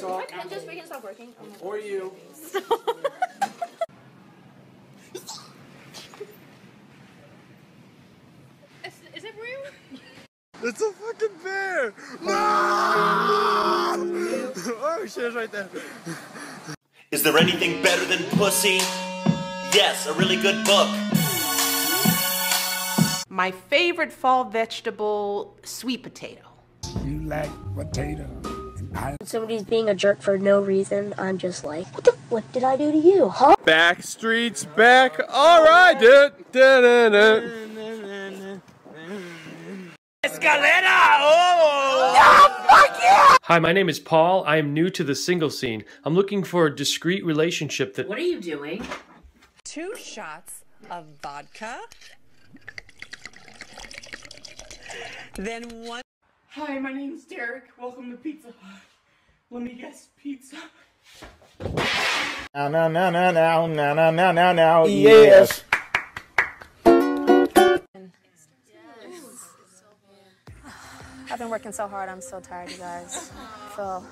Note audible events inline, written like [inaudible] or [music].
Why can't just freaking stop working? Oh my Or you. [laughs] Is, is it real? It's a fucking bear! [laughs] No! oh shit, it's right there. Is there anything better than pussy? Yes, a really good book. My favorite fall vegetable, sweet potato. You like potato and I somebody's being a jerk for no reason, I'm just like, what the what did I do to you, huh? Backstreet's back. Alright, dude. Da-da-da. Hi, my name is Paul. I am new to the single scene. I'm looking for a discreet relationship that. What are you doing? two shots of vodka, then one. Hi, my name's Derek. Welcome to Pizza Hut. Let me guess, pizza. Now, now, now, now, now, now, now, now, now, now, yes. I've been working so hard. I'm so tired, you guys. I feel